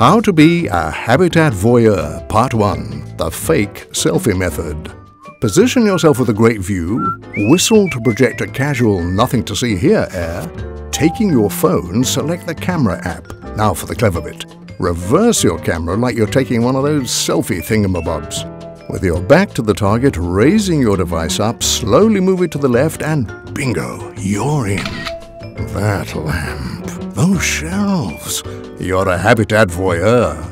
How to be a Habitat Voyeur, Part 1 The Fake Selfie Method. Position yourself with a great view, whistle to project a casual nothing to see here air. Taking your phone, select the camera app. Now for the clever bit. Reverse your camera like you're taking one of those selfie thingamabobs. With your back to the target, raising your device up, slowly move it to the left, and bingo, you're in. That lamp, shelves. You're a habitat voyeur.